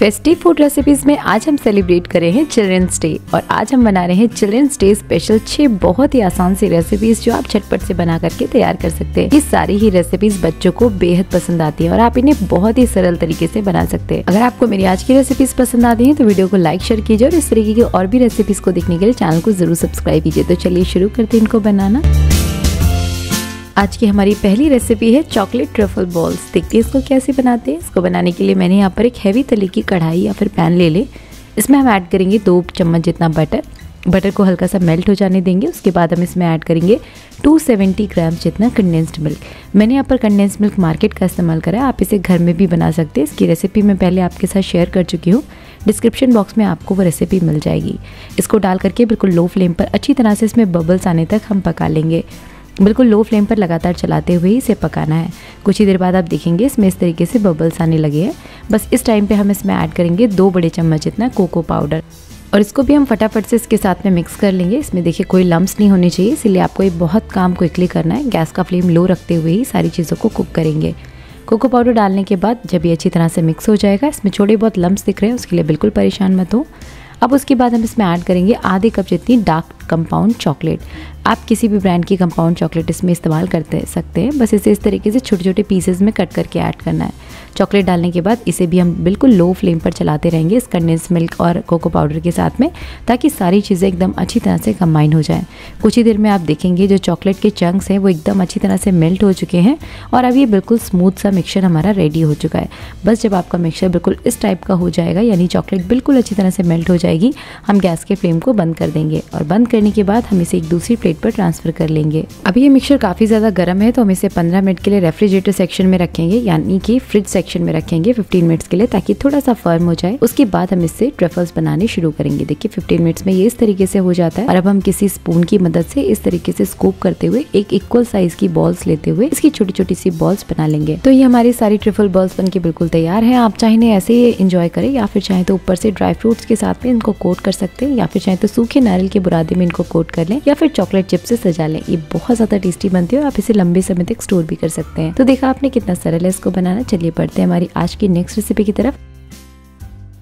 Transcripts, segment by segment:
Festive food recipes में आज हम सेलिब्रेट कर रहे हैं चिल्ड्रंस डे और आज हम बना रहे हैं चिल्ड्रंस डे स्पेशल छह बहुत ही आसान सी रेसिपीज़ जो आप झटपट से बना करके तैयार कर सकते हैं। ये सारी ही रेसिपीज़ बच्चों को बेहद पसंद आती है और आप इन्हें बहुत ही सरल तरीके से बना सकते हैं। अगर आपको मेरी आज की रेसिपीज़ पसंद आती है तो वीडियो को लाइक शेयर कीजिए और इस तरीके की और भी रेसिपीज़ को देखने के लिए चैनल को ज़रूर सब्सक्राइब कीजिए। तो चलिए शुरू करते हैं इनको बनाना। आज की हमारी पहली रेसिपी है चॉकलेट ट्रफल बॉल्स देखते हैं इसको कैसे बनाते हैं। इसको बनाने के लिए मैंने यहाँ पर एक हैवी तले की कढ़ाई या फिर पैन ले ले। इसमें हम ऐड करेंगे दो चम्मच जितना बटर बटर को हल्का सा मेल्ट हो जाने देंगे। उसके बाद हम इसमें ऐड करेंगे 270 ग्राम जितना कंडेंस्ड मिल्क मैंने यहाँ पर कंडेंस्ड मिल्क मार्केट का इस्तेमाल करा है। आप इसे घर में भी बना सकते हैं। इसकी रेसिपी मैं पहले आपके साथ शेयर कर चुकी हूँ। डिस्क्रिप्शन बॉक्स में आपको वो रेसिपी मिल जाएगी। इसको डाल करके बिल्कुल लो फ्लेम पर अच्छी तरह से इसमें बबल्स आने तक हम पका लेंगे। बिल्कुल लो फ्लेम पर लगातार चलाते हुए इसे पकाना है। कुछ ही देर बाद आप देखेंगे इसमें इस तरीके से बबल्स आने लगे हैं। बस इस टाइम पे हम इसमें ऐड करेंगे दो बड़े चम्मच इतना कोको पाउडर और इसको भी हम फटाफट से इसके साथ में मिक्स कर लेंगे। इसमें देखिए कोई लम्स नहीं होने चाहिए, इसलिए आपको ये बहुत काम क्विकली करना है। गैस का फ्लेम लो रखते हुए ही सारी चीज़ों को कुक करेंगे। कोको पाउडर डालने के बाद जब ये अच्छी तरह से मिक्स हो जाएगा, इसमें छोटे बहुत लम्स दिख रहे हैं, उसके लिए बिल्कुल परेशान मत हो। अब उसके बाद हम इसमें ऐड करेंगे आधे कप जितनी डार्क कंपाउंड चॉकलेट आप किसी भी ब्रांड की कंपाउंड चॉकलेट इसमें इस्तेमाल करते सकते हैं। बस इसे इस तरीके से छोटे छोटे पीसेज में कट करके ऐड करना है। चॉकलेट डालने के बाद इसे भी हम बिल्कुल लो फ्लेम पर चलाते रहेंगे इस कंडेंस मिल्क और कोको पाउडर के साथ में, ताकि सारी चीज़ें एकदम अच्छी तरह से कंबाइन हो जाएँ। कुछ ही देर में आप देखेंगे जो चॉकलेट के चंक्स हैं, वो एकदम अच्छी तरह से मेल्ट हो चुके हैं और अब ये बिल्कुल स्मूथ सा मिक्सचर हमारा रेडी हो चुका है। बस जब आपका मिक्सचर बिल्कुल इस टाइप का हो जाएगा, यानी चॉकलेट बिल्कुल अच्छी तरह से मेल्ट हो जाएगी, हम गैस के फ्लेम को बंद कर देंगे और बंद करने के बाद हम इसे एक दूसरी प्लेट पर ट्रांसफ़र कर लेंगे। अभी ये मिक्सचर काफ़ी ज़्यादा गर्म है तो हम इसे 15 मिनट के लिए रेफ्रिजरेटर सेक्शन में रखेंगे, यानी कि फ्रिज सेक्शन में रखेंगे 15 मिनट्स के लिए, ताकि थोड़ा सा फर्म हो जाए। उसके बाद हम इससे ट्रफल्स बनाने शुरू करेंगे। देखिए 15 मिनट्स में ये इस तरीके से हो जाता है। और अब हम किसी स्पून की मदद से इस तरीके से स्कूप करते हुए एक इक्वल साइज़ की बॉल्स लेते हुए इसकी छोटी छोटी सी बॉल्स बना लेंगे। तो ये हमारी सारी ट्रिफल बॉल्स बन के बिल्कुल तैयार है। आप चाहे ऐसे ही इंजॉय करें, या फिर चाहे तो ऊपर से ड्राई फ्रूट्स के साथ में इनको कोट कर सकते हैं, या फिर चाहे तो सूखे नारियल के बुरादे में इनको कोट कर लें या फिर चॉकलेट चिप से सजा लें। ये बहुत ज़्यादा टेस्टी बनती है और आप इसे लंबे समय तक स्टोर भी कर सकते हैं। तो देखा आपने कितना सरल है इसको बनाना। चलिए पढ़ते हैं हमारी आज की नेक्स्ट रेसिपी की तरफ़।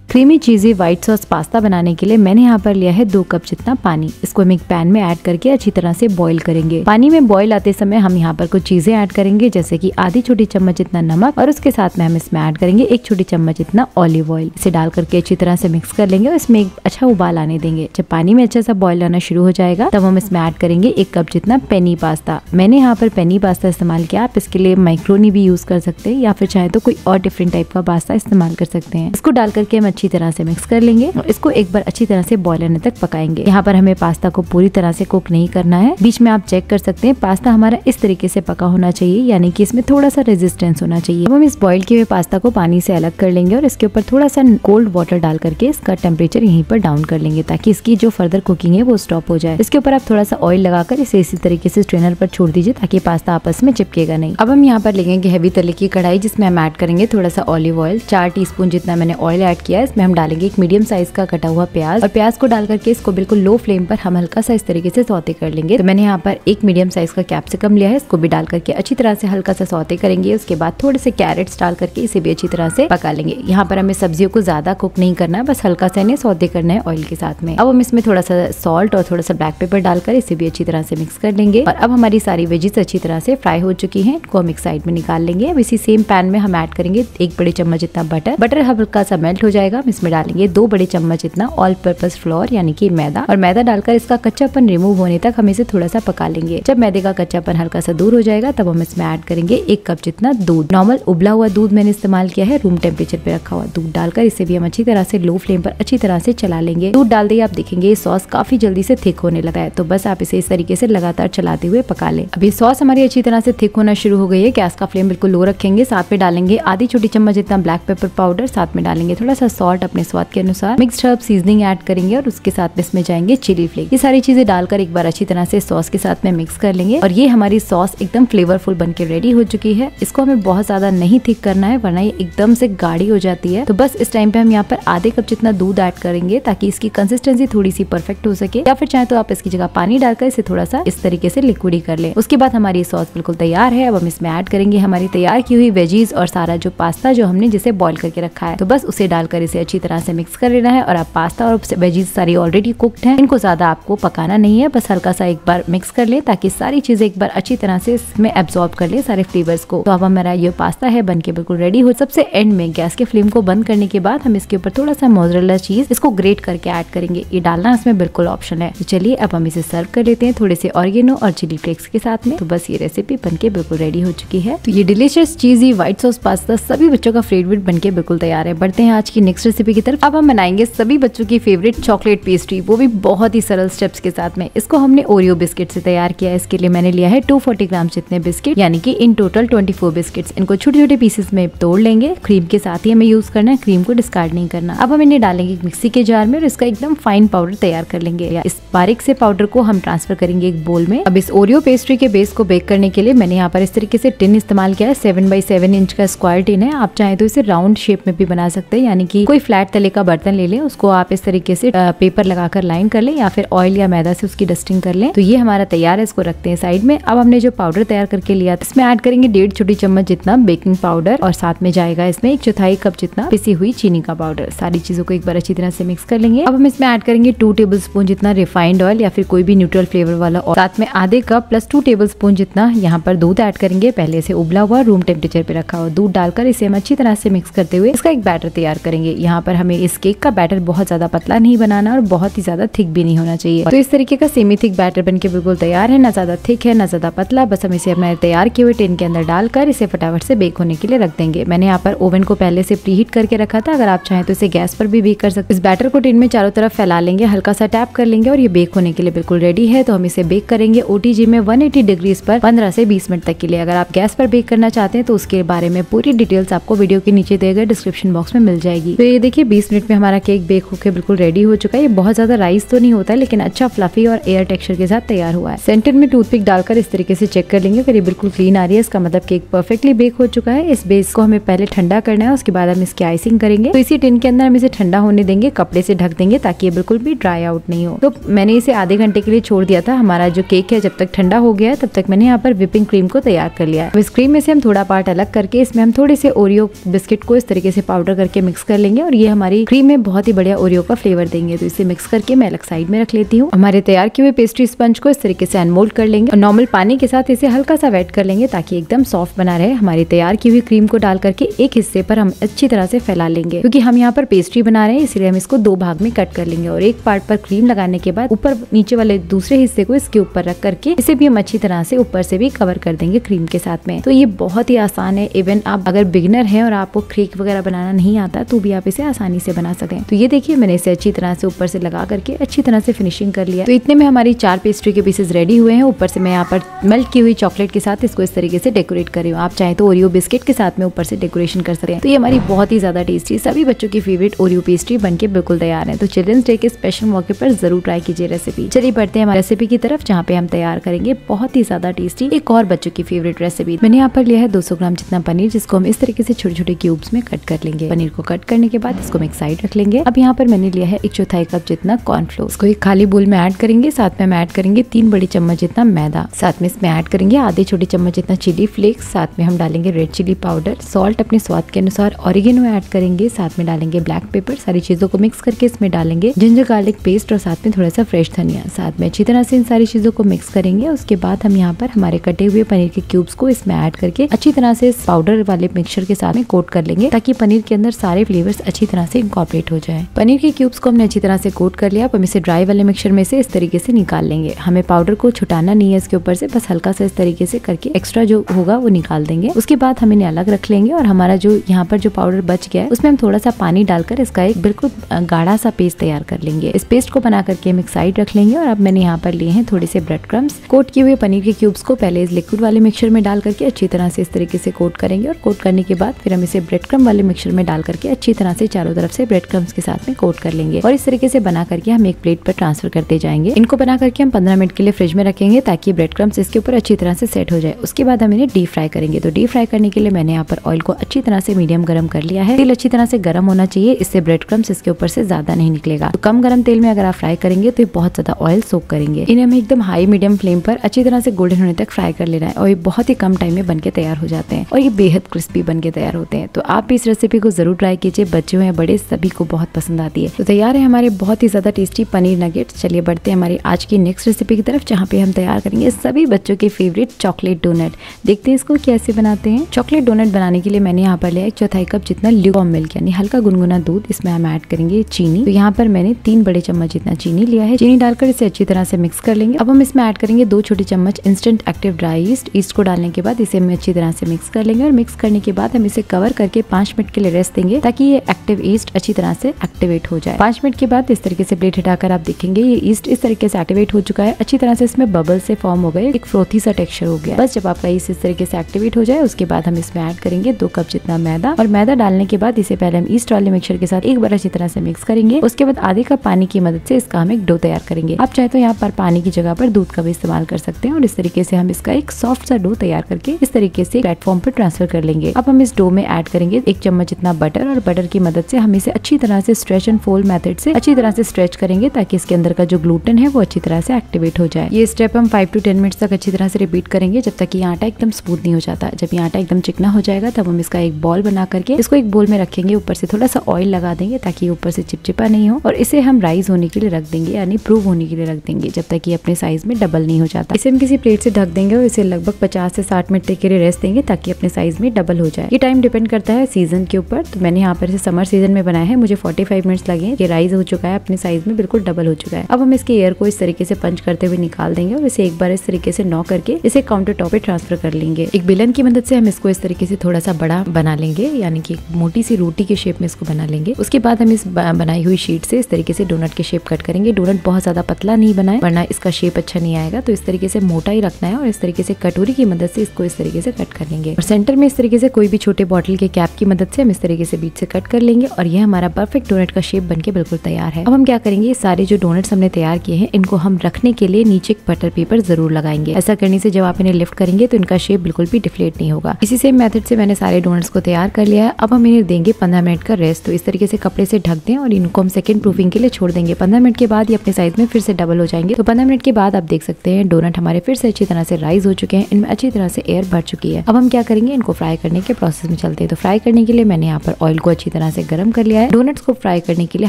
Creamy cheesy white sauce pasta बनाने के लिए मैंने यहाँ पर लिया है दो कप जितना पानी। इसको हम एक पैन में ऐड करके अच्छी तरह से बॉईल करेंगे। पानी में बॉईल आते समय हम यहाँ पर कुछ चीज़ें ऐड करेंगे, जैसे कि आधी छोटी चम्मच जितना नमक और उसके साथ में हम इसमें ऐड करेंगे एक छोटी चम्मच जितना ऑलिव ऑयल इसे डाल करके अच्छी तरह से मिक्स कर लेंगे और इसमें एक अच्छा उबाल आने देंगे। जब पानी में अच्छा सा बॉयल आना शुरू हो जाएगा, तब हम इसमें ऐड करेंगे एक कप जितना पेनी पास्ता मैंने यहाँ पर पेनी पास्ता इस्तेमाल किया। आप इसके लिए माइक्रोनी भी यूज़ कर सकते हैं या फिर चाहे तो कोई और डिफरेंट टाइप का पास्ता इस्तेमाल कर सकते हैं। इसको डाल करके हम अच्छी तरह से मिक्स कर लेंगे और इसको एक बार अच्छी तरह से बॉयल आने तक पकाएँगे। यहाँ पर हमें पास्ता को पूरी तरह से कुक नहीं करना है। बीच में आप चेक कर सकते हैं, पास्ता हमारा इस तरीके से पका होना चाहिए, यानी कि इसमें थोड़ा सा रेजिस्टेंस होना चाहिए। अब हम इस बॉयल किए हुए पास्ता को पानी से अलग कर लेंगे और इसके ऊपर थोड़ा सा कोल्ड वाटर डाल करके इसका टेम्परेचर यहीं पर डाउन कर लेंगे, ताकि इसकी जो फर्दर कुकिंग है वो स्टॉप हो जाए। इसके ऊपर आप थोड़ा सा ऑयल लगाकर इसे इसी तरीके से स्ट्रेनर पर छोड़ दीजिए, ताकि पास्ता आपस में चिपकेगा नहीं। अब हम यहाँ पर लेंगे हैवी तले की कढ़ाई, जिसमें हम ऐड करेंगे थोड़ा सा ऑलिव ऑयल चार टी जितना मैंने ऑयल ऐड किया है इसमें हम डालेंगे एक मीडियम साइज़ का कटा हुआ प्याज और प्याज को डाल करके इसको बिल्कुल लो फ्लेम पर हम हल्का सा इस तरीके से सौते कर लेंगे। तो मैंने यहाँ पर एक मीडियम साइज़ का कैप्सिकम लिया है, इसको भी डाल करके अच्छी तरह से हल्का सा सौते करेंगे। उसके बाद थोड़े से कैरेट्स डाल करके इसे भी अच्छी तरह से पका लेंगे। यहाँ पर हमें सब्जियों को ज़्यादा कुक नहीं करना है, बस हल्का सा इन्हें सौते करना है ऑयल के साथ में। अब हम इसमें थोड़ा सा सॉल्ट और थोड़ा सा ब्लैक पेपर डालकर इसे भी अच्छी तरह से मिक्स कर लेंगे। और अब हमारी सारी वेजिस अच्छी तरह से फ्राई हो चुकी है, इनको हम एक साइड में निकाल लेंगे। अब इसी सेम पैन में हम ऐड करेंगे एक बड़े चम्मच इतना बटर बटर हल्का सा मेल्ट हो जाएगा। हम इसमें डालेंगे दो बड़े चम्मच इतना ऑल पर्पज फ्लोर यानी कि मैदा। और मैदा डालकर इसका कच्चापन रिमूव होने तक हम इसे थोड़ा सा पका लेंगे। जब मैदे का कच्चापन हल्का सा दूर हो जाएगा, तब हम इसमें ऐड करेंगे एक कप जितना दूध। नॉर्मल उबला हुआ दूध मैंने इस्तेमाल किया है। रूम टेम्परेचर पे रखा हुआ दूध डालकर इसे भी हम अच्छी तरह से लो फ्लेम पर अच्छी तरह से चला लेंगे। दूध डाल दिए आप देखेंगे सॉस काफ़ी जल्दी से थिक होने लगा है। तो बस आप इसे इस तरीके से लगातार चलाते हुए पका ले। अभी सॉस हमारी अच्छी तरह से थिक होना शुरू हो गई है। गैस का फ्लेम बिल्कुल लो रखेंगे। साथ में डालेंगे आधी छोटी चम्मच जितना ब्लैक पेपर पाउडर साथ में डालेंगे थोड़ा सा सॉल्ट अपने स्वाद के अनुसार। मिक्सड हर्ब सीजनिंग ऐड करेंगे और उसके साथ में इसमें जाएँगे चिली फ्लेक ये सारी चीज़ें डालकर एक बार अच्छी तरह से सॉस के साथ में मिक्स कर लेंगे और ये हमारी सॉस एकदम फ्लेवरफुल बन के रेडी हो चुकी है। इसको हमें बहुत ज़्यादा नहीं थिक करना है, वरना ये एकदम से गाढ़ी हो जाती है। तो बस इस टाइम पे हम यहाँ पर आधे कप जितना दूध ऐड करेंगे ताकि इसकी कंसिस्टेंसी थोड़ी सी परफेक्ट हो सके। या फिर चाहे तो आप इसकी जगह पानी डालकर इसे थोड़ा सा इस तरीके से लिक्विडी कर ले। उसके बाद हमारी सॉस बिल्कुल तैयार है। अब हम इसमें ऐड करेंगे हमारी तैयार की हुई वेजीज और सारा जो पास्ता जो हमने जिसे बॉईल करके रखा है। तो बस उसे डालकर इसे इसे अच्छी तरह से मिक्स कर लेना है और आप पास्ता और वेजीज सारी ऑलरेडी कुकड है। इनको ज़्यादा आपको पकाना नहीं है, बस हल्का सा एक बार मिक्स कर ले ताकि सारी चीज़ें एक बार अच्छी तरह से इसमें एब्जॉर्ब कर ले सारे फ्लेवर्स को। तो अब हमारा ये पास्ता है बन के बिल्कुल रेडी हो। सबसे एंड में गैस के फ्लेम को बंद करने के बाद हम इसके ऊपर थोड़ा सा मोजरेला चीज़ इसको ग्रेट करके ऐड करेंगे। ये डालना इसमें बिल्कुल ऑप्शन है। तो चलिए अब हम इसे सर्व कर लेते हैं थोड़े से ऑर्गेनो और चिली फ्लेक्स के साथ में। तो बस ये रेसिपी बन के बिल्कुल रेडी हो चुकी है। तो ये डिलीशियस चीज़ चीजी व्हाइट सॉस पास्ता सभी बच्चों का फेवरेट बन के बिल्कुल तैयार है। बढ़ते हैं आज की नेक्स्ट रेसिपी की तरफ़ अब हम बनाएँगे सभी बच्चों की फेवरेट चॉकलेट पेस्ट्री वो भी बहुत ही सरल स्टेप्स के साथ में। इसको हमने ओरियो बिस्किट से तैयार किया। इसके लिए मैंने लिया है 240 ग्राम जितने बिस्किट यानी कि इन टोटल 24 बिस्किट्स इनको छोटे छोटे पीसेस में तोड़ लेंगे। क्रीम के साथ ही हमें यूज़ करना है क्रीम को डिस्कार्ड नहीं करना। अब हम इन्हें डालेंगे मिक्सी के जार में और इसका एकदम फाइन पाउडर तैयार कर लेंगे। या इस बारीक से पाउडर को हम ट्रांसफ़र करेंगे एक बोल में। अब इस ओरियो पेस्ट्री के बेस को बेक करने के लिए मैंने यहाँ पर इस तरीके से टिन इस्तेमाल किया है। सेवन बाई सेवन इंच का स्क्वायर टिन है। आप चाहे तो इसे राउंड शेप में भी बना सकते हैं, यानी कि कोई फ्लैट तले का बर्तन ले लें, उसको आप इस तरीके से पेपर लगाकर लाइन कर लें या फिर ऑयल या मैदा से उसकी डस्टिंग कर लें। तो ये हमारा तैयार है, इसको रखते हैं साइड में। अब हमने जो पाउडर तैयार करके लिया था, इसमें ऐड करेंगे डेढ़ छोटी चम्मच जितना बेकिंग पाउडर और साथ में जाएगा इसमें एक चौथाई कप जितना पिसी हुई चीनी का पाउडर। सारी चीज़ों को एक बार अच्छी तरह से मिक्स कर लेंगे। अब हम इसमें ऐड करेंगे टू टेबल स्पून जितना रिफाइंड ऑयल या फिर कोई भी न्यूट्रल फ्लेवर वाला और साथ में आधे cup plus two tablespoon जितना यहाँ पर दूध ऐड करेंगे। पहले से उबला हुआ, रूम टेम्परेचर पे रखा हुआ दूध डालकर इसे हम अच्छी तरह से मिक्स करते हुए इसका एक बैटर तैयार करेंगे। यहाँ पर हमें इस केक का बैटर बहुत ज़्यादा पतला नहीं बनाना और बहुत ही ज़्यादा थिक भी नहीं होना चाहिए। तो इस तरीके का सेमी थिक बैटर बन बिल्कुल तैयार है, ना ज़्यादा थिक है, ना ज़्यादा पतला, बस हम इसे अपने तैयार किए हुए टिन के अंदर डालकर इसे फटाफट से बेक होने के लिए रख देंगे। मैंने यहाँ पर ओवन को पहले से प्री हीट करके रखा था, अगर आप चाहें तो इसे गैस पर भी बेक कर सकते इस बैटर को टिन में चारों तरफ़ फैला लेंगे, हल्का सा टैप कर लेंगे और ये बेक होने के लिए बिल्कुल रेडी है। तो हम इसे बेक करेंगे ओटीजी में वन डिग्रीज पर पंद्रह से बीस मिनट तक के लिए। अगर आप गैस पर बेक करना चाहते हैं तो उसके बारे में पूरी डिटेल्स आपको वीडियो के नीचे दिए गए डिस्क्रिप्शन बॉक्स में मिल जाएगी। तो ये देखिए, बीस मिनट में हमारा केक बेक होकर बिल्कुल रेडी हो चुका है। ये बहुत ज़्यादा राइस तो नहीं होता है लेकिन अच्छा फ्लफी और एयर टेक्सचर के साथ तैयार हुआ है। सेंटर में टूथपिक डालकर इस तरीके से चेक कर लेंगे अगर ये बिल्कुल क्लीन आ रही है। इसका मतलब केक परफेक्टली बेक हो चुका है। इस बेस को हमें पहले ठंडा करना है, उसके बाद हम इसकी आइसिंग करेंगे। तो इसी टिन के अंदर हम इसे ठंडा होने देंगे, कपड़े से ढक देंगे, ताकि ये बिल्कुल भी ड्राई आउट नहीं हो। तो मैंने इसे आधे घंटे के लिए छोड़ दिया था। हमारा जो केक है, जब तक ठंडा हो गया तब तक मैंने यहाँ पर विपिंग क्रीम को तैयार कर लिया है। इस क्रीम में से हम थोड़ा पार्ट अलग करके, इसमें हम थोड़े से ओरियो बिस्किट को इस तरीके से पाउडर करके मिक्स कर लेंगे। और ये हमारी क्रीम में बहुत ही बढ़िया ओरियो का फ्लेवर देंगे। तो इसे मिक्स करके मैं अलग साइड में रख लेती हूँ। हमारे तैयार किए हुए पेस्ट्री स्पंज को इस तरीके से अनमोल्ड कर लेंगे और नॉर्मल पानी के साथ इसे हल्का सा वेट कर लेंगे ताकि एकदम सॉफ्ट बना रहे हमारी तैयार की हुई क्रीम को डाल करके एक हिस्से पर हम अच्छी तरह से फैला लेंगे। क्योंकि हम यहाँ पर पेस्ट्री बना रहे हैं, इसलिए हम इसको दो भाग में कट कर लेंगे और एक पार्ट पर क्रीम लगाने के बाद ऊपर नीचे वाले दूसरे हिस्से को इसके ऊपर रख करके इसे भी हम अच्छी तरह से ऊपर से भी कवर कर देंगे क्रीम के साथ में। तो ये बहुत ही आसान है। इवन आप अगर बिगनर है और आपको केक वगैरह बनाना नहीं आता तो भी आप इसे आसानी से बना सकते हैं तो ये देखिए, मैंने इसे अच्छी तरह से ऊपर से लगा करके अच्छी तरह से फिनिशिंग कर लिया। तो इतने में हमारी चार पेस्ट्री के पीसेस रेडी हुए हैं। ऊपर से मैं यहाँ पर मेल्ट की हुई चॉकलेट के साथ इसको इस तरीके से डेकोरेट कर रही हूँ। आप चाहे तो ओरियो बिस्किट के साथ में ऊपर से डेकोरेशन कर सकते हैं। तो ये हमारी बहुत ही ज़्यादा टेस्टी सभी बच्चों की फेवरेट ओरियो पेस्ट्री बन के बिल्कुल तैयार है। तो चिल्ड्रंस डे के स्पेशल मौके पर ज़रूर ट्राई कीजिए रेसिपी चलिए बढ़ते हैं रेसिपी की तरफ़, जहाँ पे हम तैयार करेंगे बहुत ही ज़्यादा टेस्टी एक और बच्चों की फेवरेट रेसिपी मैंने यहाँ पर लिया है 200 ग्राम जितना पनीर, जिसको हम इस तरीके से छोटे छोटे क्यूब्स में कट कर लेंगे। पनीर को कट करने के बाद इसको हम एक साइड रख लेंगे। अब यहाँ पर मैंने लिया है एक चौथाई कप जितना कॉर्नफ्लोर इसको एक खाली बोल में ऐड करेंगे, साथ में हम ऐड करेंगे तीन बड़ी चम्मच जितना मैदा। साथ में इसमें ऐड करेंगे आधे छोटे चम्मच जितना चिली फ्लेक्स साथ में हम डालेंगे रेड चिली पाउडर सॉल्ट अपने स्वाद के अनुसार ऑरिगेनो ऐड करेंगे। साथ में डालेंगे ब्लैक पेपर सारी चीज़ों को मिक्स करके इसमें डालेंगे जिंजर गार्लिक पेस्ट और साथ में थोड़ा सा फ्रेश धनिया। साथ में अच्छी तरह से इन सारी चीज़ों को मिक्स करेंगे। उसके बाद हम यहाँ पर हमारे कटे हुए पनीर के क्यूब्स को इसमें ऐड करके अच्छी तरह से पाउडर वाले मिक्सचर के साथ में कोट कर लेंगे, ताकि पनीर के अंदर सारे फ्लेवर्स अच्छी तरह से इंकॉर्पोरेट हो जाए। पनीर के क्यूब्स को हमने अच्छी तरह से कोट कर लिया। अब हम इसे ड्राई वाले मिक्सचर में से इस तरीके से निकाल लेंगे। हमें पाउडर को छुटाना नहीं है इसके ऊपर से। बस हल्का सा इस तरीके से करके एक्स्ट्रा जो होगा वो निकाल देंगे। उसके बाद हम इन्हें अलग रख लेंगे और हमारा जो यहाँ पर जो पाउडर बच गया है, उसमें हम थोड़ा सा पानी डालकर इसका एक बिल्कुल गाढ़ा सा पेस्ट तैयार कर लेंगे। इस पेस्ट को बना करके हम एक साइड रख लेंगे और अब मैंने यहाँ पर लिए हैं थोड़े से ब्रेड क्रम्स कोट किए हुए पनीर के क्यूब्स को पहले इस लिक्विड वाले मिक्सचर में डाल करके अच्छी तरह से इस तरीके से कोट करेंगे और कोट करने के बाद फिर हम इसे ब्रेड क्रम वाले मिक्सचर में डाल करके अच्छी तरह से चारों तरफ़ से ब्रेड क्रम्स के साथ में कोट कर लेंगे। और इस तरीके से बना करके हम एक प्लेट पर ट्रांसफ़र करते जाएँगे। इनको बना करके हम पंद्रह मिनट के लिए फ्रिज में रखेंगे ताकि ब्रेड क्रम्स इसके ऊपर अच्छी तरह से सेट हो जाए। उसके बाद हम इन्हें डीप फ्राई करेंगे। तो डीप फ्राई करने के लिए मैंने यहाँ पर ऑयल को अच्छी तरह से मीडियम गर्म कर लिया है। तेल अच्छी तरह से गर्म होना चाहिए, इससे ब्रेड क्रम्स इसके ऊपर से ज़्यादा नहीं निकलेगा। तो कम गर्म तेल में अगर आप फ्राई करेंगे तो बहुत ज़्यादा ऑयल सोक करेंगे। इन्हें हमें एकदम हाई मीडियम फ्लेम पर अच्छी तरह से गोल्डन होने तक फ्राई कर लेना है और ये बहुत ही कम टाइम में बन के तैयार हो जाते हैं। और ये बेहद क्रिस्पी बन तैयार होते हैं। तो आप भी इस रेसिपी को ज़रूर ट्राई कीजिए। बच्चे हो बड़े सभी को बहुत पसंद आती है। तो तैयार है हमारे बहुत ही ज़्यादा टेस्टी पनीर नगेट चलिए बढ़ते हैं हमारी आज की नेक्स्ट रेसिपी की तरफ़, जहाँ पे हम तैयार करेंगे सभी बच्चों के फेवरेट चॉकलेट डोनट देखते हैं इसको कैसे बनाते हैं। चॉकलेट डोनट बनाने के लिए मैंने यहाँ पर लिया एक चौथाई कप जितना ल्यूकॉम मिल्क, यानी हल्का गुनगुना दूध। इसमें हम ऐड करेंगे चीनी। तो यहाँ पर मैंने तीन बड़े चम्मच जितना चीनी लिया है। चीनी डालकर इसे अच्छी तरह से मिक्स कर लेंगे। अब हम इसमें ऐड करेंगे दो छोटे चम्मच instant active dry yeast yeast को डालने के बाद इसे हम अच्छी तरह से मिक्स कर लेंगे और मिक्स करने के बाद हम इसे कवर करके पाँच मिनट के लिए रेस्ट देंगे, ताकि ये एक्टिव ईस्ट अच्छी तरह से एक्टिवेट हो जाए। पाँच मिनट के बाद इस तरीके से प्लेट हटाकर आप देखेंगे, ये ईस्ट इस तरीके से एक्टिवेट हो चुका है। अच्छी तरह से इसमें बबल से फॉर्म हो गए। एक फ्रोथी सा टेक्सचर हो गया। बस जब आपका ईस्ट इस तरीके से एक्टिवेट हो जाए, उसके बाद हम इसमें ऐड करेंगे दो कप जितना मैदा। और मैदा डालने के बाद इसे पहले हम ईस्ट वाले मिक्सर के साथ एक बार अच्छी तरह से मिक्स करेंगे। उसके बाद आधे कप पानी की मदद से इसका हम एक डो तैयार करेंगे। आप चाहे तो यहाँ पर पानी की जगह पर दूध का भी इस्तेमाल कर सकते हैं और इस तरीके से हम इसका एक सॉफ्ट सा डो तैयार करके इस तरीके से प्लेटफॉर्म पर ट्रांसफ़र कर लेंगे। अब हम इस डो में ऐड करेंगे एक चम्मच इतना बटर और बटर की मदद से हम इसे अच्छी तरह से स्ट्रेच एंड फोल्ड मेथड से अच्छी तरह से स्ट्रेच करेंगे ताकि इसके अंदर का जो ग्लूटेन है वो अच्छी तरह से एक्टिवेट हो जाए। ये स्टेप हम फाइव टू टेन मिनट्स तक अच्छी तरह से रिपीट करेंगे जब तक ये आटा एकदम स्मूथ नहीं हो जाता। जब ये आटा एकदम चिकना हो जाएगा तब हम इसका एक बॉल बना करके इसको एक बोल में रखेंगे। ऊपर से थोड़ा सा ऑयल लगा देंगे ताकि ऊपर से चिपचिपा नहीं हो और इसे हम राइस होने के लिए रख देंगे यानी प्रूव होने के लिए रख देंगे जब तक ये अपने साइज़ में डबल नहीं हो जाता। इसे हम किसी प्लेट से ढक देंगे और इसे लगभग पचास से साठ मिनट तक के लिए रेस्ट देंगे ताकि अपने साइज़ में डबल हो जाए। ये टाइम डिपेंड करता है सीज़न के ऊपर। तो मैंने यहाँ पर समर सीज़न में बनाया है, मुझे फोर्टी फाइव मिनट्स लगे ये राइज हो चुका है, अपने साइज़ में बिल्कुल डबल हो चुका है। अब हम इसके एयर को इस तरीके से पंच करते हुए निकाल देंगे और इसे एक बार इस तरीके से नॉ करके इसे काउंटर टॉप पे ट्रांसफ़र कर लेंगे। एक बिलन की मदद से हम इसको इस तरीके से थोड़ा सा बड़ा बना लेंगे, यानी कि मोटी सी रोटी के शेप में इसको बना लेंगे। उसके बाद हम इस बनाई हुई शीट से इस तरीके से डोनट के शेप कट करेंगे। डोनट बहुत ज़्यादा पतला नहीं बनाए, वरना इसका शेप अच्छा नहीं आएगा। तो इस तरीके से मोटा ही रखना है और इस तरीके से कटोरी की मदद से इसको इस तरीके से कट कर लेंगे और सेंटर में इस तरीके से कोई भी छोटे बॉटल के कैप की मदद से हम इस तरीके से बीच से कट कर लेंगे और यह हमारा परफेक्ट डोनट का शेप बनके बिल्कुल तैयार है। अब हम क्या करेंगे? सारे जो डोनट्स हमने तैयार किए हैं, इनको हम रखने के लिए नीचे बटर पेपर ज़रूर लगाएँगे। ऐसा करने से जब आप इन्हें लिफ्ट करेंगे तो इनका शेप बिल्कुल भी डिफ्लेट नहीं होगा। इसी सेम मेथड से मैंने सारे डोनट्स को तैयार कर लिया है। अब हम इन्हें देंगे पंद्रह मिनट का रेस्ट तो इस तरीके से कपड़े से ढक दें और इनको हम सेकंड प्रूफिंग के लिए छोड़ देंगे। पंद्रह मिनट के बाद ये अपने साइज़ में फिर से डबल हो जाएँगे। तो पंद्रह मिनट के बाद आप देख सकते हैं डोनट हमारे फिर से अच्छी तरह से राइज हो चुके हैं। इनमें अच्छी तरह से एयर भर चुकी है। अब हम क्या करेंगे? इनको फ्राई करने के प्रोसेस में चलते हैं। तो फ्राई करने के लिए मैंने यहाँ पर ऑयल को अच्छी तरह से गर्म कर लिया है। डोनट्स को फ्राई करने के लिए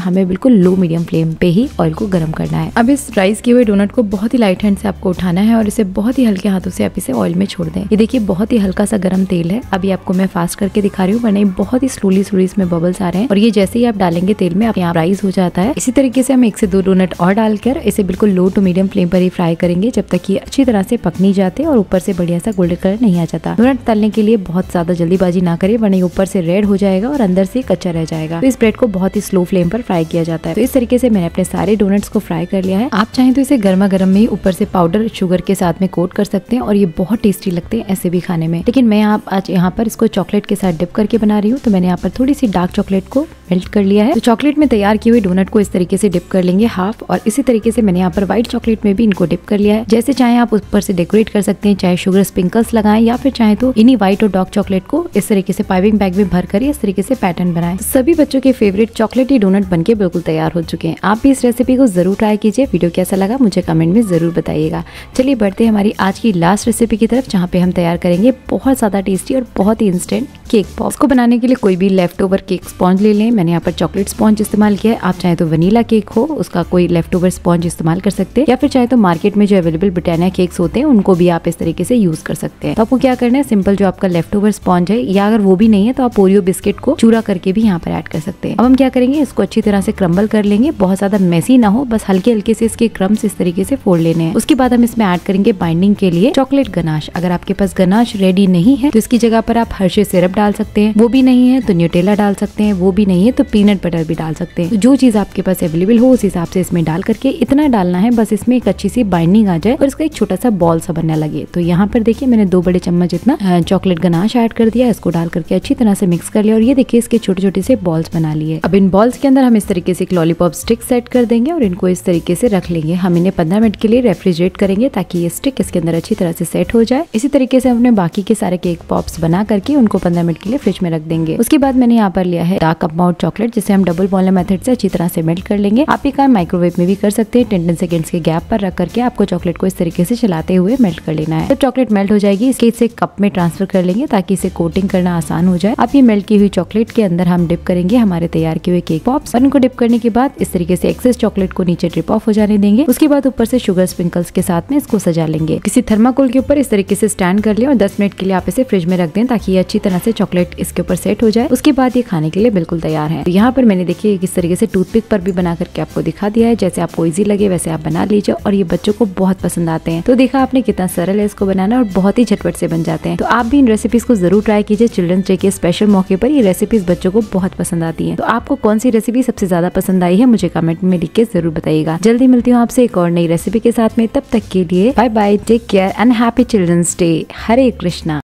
हमें बिल्कुल लो मीडियम फ्लेम पे ही ऑयल को गर्म करना है। अब इस राइस किए हुए डोनट को बहुत ही लाइट हैंड से आपको उठाना है और इसे बहुत ही हल्के हाथों से आप इसे ऑयल में छोड़ दें। ये देखिए, बहुत ही हल्का सा गर्म तेल है। अभी आपको मैं फास्ट करके दिखा रही हूँ, वरना बहुत ही स्लोली स्लोली इसमें बबल्स आ रहे हैं। और ये जैसे ही आप डालेंगे तेल में यहाँ राइस हो जाता है। इसी तरीके से हम एक से दो डोनट और डालकर इसे बिल्कुल लो टू मीडियम फ्लेम पर ही फ्राई करेंगे, जब तक ये अच्छी तरह से पक नहीं जाते और ऊपर से बढ़िया सा गोल्डन कलर नहीं आ जाता। डोनट तलने के लिए बहुत ज़्यादा जल्दीबाजी ना करें, वरना ऊपर से रेड हो जाएगा और अंदर से कच्चा रह जाएगा। तो इस ब्रेड को बहुत ही स्लो फ्लेम पर फ्राई किया जाता है। तो इस तरीके से मैंने अपने सारे डोनट्स को फ्राई कर लिया है। आप चाहें तो इसे गर्मा गर्म में ऊपर से पाउडर शुगर के साथ में कोट कर सकते हैं और ये बहुत टेस्टी लगते हैं ऐसे भी खाने में। लेकिन मैं आप आज यहाँ पर इसको चॉकलेट के साथ डिप करके बना रही हूँ। तो मैंने यहाँ पर थोड़ी सी डार्क चॉकलेट को मेल्ट कर लिया है। तो चॉकलेट में तैयार की हुई डोनट को इस तरीके से डिप कर लेंगे हाफ़ और इसी तरीके से मैंने यहाँ पर व्हाइट चॉकलेट में भी इनको डिप कर लिया है। जैसे चाहे आप ऊपर से डेकोरेट कर सकते हैं, चाहे शुगर स्प्रिंकल्स लगाएँ या फिर चाहे तो इन्हीं व्हाइट और डार्क चॉकलेट को इस तरीके से पाइपिंग बैग में भर कर इस तरीके से पैटर्न बनाए। सभी बच्चों के फेवरेट चॉकलेटी डोनट बनके बिल्कुल तैयार हो चुके हैं। आप भी इस रेसिपी को ज़रूर ट्राई कीजिए। वीडियो कैसा लगा मुझे कमेंट में ज़रूर बताइएगा। चलिए बढ़ते हैं हमारी आज की लास्ट रेसिपी की तरफ़, जहाँ पे हम तैयार करेंगे बहुत ज़्यादा टेस्टी और बहुत ही इंस्टेंट केक पॉप को बनाने के लिए कोई भी लेफ़्ट ओवर केक स्पॉन्ज ले लें। मैंने यहाँ पर चॉकलेट स्पॉन्ज इस्तेमाल किया है। आप चाहे तो वनीला केक हो, उसका कोई लेफ़्ट ओवर स्पॉन्ज इस्तेमाल कर सकते हैं। या फिर चाहे तो मार्केट में जो अवेलेबल ब्रिटानिया केक्स होते हैं, उनको भी आप इस तरीके से यूज़ कर सकते हैं। तो आपको क्या करना है? सिंपल जो आपका लेफ़्ट ओवर स्पॉन्ज है, या अगर वो भी नहीं है तो आप ओरियो बिस्किट को चूरा करके भी यहाँ पर ऐड कर सकते हैं। अब हम क्या करेंगे? इसको अच्छी तरह से क्रम्बल कर लेंगे। बहुत ज़्यादा मेसी ना हो, बस हल्के हल्के से इसके क्रम्स इस तरीके से फोड़ लेने हैं। उसके बाद हम इसमें ऐड करेंगे बाइंडिंग के लिए चॉकलेट गनाश अगर आपके पास गनाश रेडी नहीं है तो इसकी जगह पर आप हर्षे सिरप डाल सकते हैं। वो भी नहीं है तो न्यूटेला डाल सकते हैं। वो भी नहीं है तो पीनट बटर भी डाल सकते हैं। तो जो चीज़ आपके पास अवेलेबल हो, उस हिसाब से इसमें डाल करके इतना डालना है, बस इसमें एक अच्छी सी बाइंडिंग आ जाए और इसका एक छोटा सा बॉल सा बनने लगे। तो यहाँ पर देखिए, मैंने दो बड़े चम्मच इतना चॉकलेट गनाश ऐड कर दिया। इसको डाल करके अच्छी तरह से मिक्स कर लिया। और ये देखिए, इसके छोटे छोटे से बॉल्स बना लिए। अब इन बॉल्स के अंदर हम इस तरीके से एक लॉलीपॉप स्टिक सेट कर देंगे और इनको इस तरीके से रख लेंगे। हम इन्हें पंद्रह मिनट के लिए रेफ्रिजरेट करेंगे ताकि ये स्टिक इसके अंदर अच्छी तरह से सेट हो जाए। इसी तरीके से हमने बाकी के सारे केक पॉप्स बना करके उनको पंद्रह मिनट के लिए फ्रिज में रख देंगे। उसके बाद मैंने यहाँ पर लिया है डार्क अमाउंट चॉकलेट जिसे हम डबल बॉलर मेथड से अच्छी तरह से मेल्ट कर लेंगे। आप ये काम माइक्रोवेव में भी कर सकते हैं। टेन टेन सेकंड्स के गैप पर रख करके आपको चॉकलेट को इस तरीके से चलाते हुए मेल्ट कर लेना है। जब चॉकलेट मेल्ट हो जाएगी, इसके इसे कप में ट्रांसफ़र कर लेंगे ताकि इसे कोटिंग करना आसान हो जाए। आप ये मेल्ट की हुई चॉकलेट के अंदर हम डिप करेंगे हमारे तैयार किए हुए केक पॉप्स और इनको डिप करने के बाद इस तरीके से एक्सेस चॉकलेट को नीचे ड्रिप ऑफ़ हो जाने देंगे। उसके बाद ऊपर से शुगर स्प्रिंकल्स के साथ में इसको सजा लेंगे। किसी थर्माकोल के ऊपर इस तरीके से स्टैंड कर लिया और दस मिनट के लिए आप इसे फ्रिज में रख दें ताकि ये अच्छी तरह से चॉकलेट इसके ऊपर सेट हो जाए। उसके बाद ये खाने के लिए बिल्कुल तैयार है। तो यहाँ पर मैंने देखिए किस तरीके से टूथपिक पर भी बना करके आपको दिखा दिया है। जैसे आपको इजी लगे वैसे आप बना लीजिए और ये बच्चों को बहुत पसंद आते हैं। तो देखा आपने कितना सरल है इसको बनाना और बहुत ही झटपट से बन जाते हैं। तो आप भी इन रेसिपीज़ को ज़रूर ट्राई कीजिए। चिल्ड्रंस डे के स्पेशल मौके पर ये रेसिपीज़ बच्चों को बहुत पसंद आती है। तो आपको कौन सी रेसिपी सबसे ज़्यादा पसंद आई है, मुझे कमेंट में लिख के ज़रूर बताइएगा। जल्दी मिलती हूँ आपसे एक और नई रेसिपी के साथ में। तब तक के लिए bye bye take care and happy children's day Hare Krishna.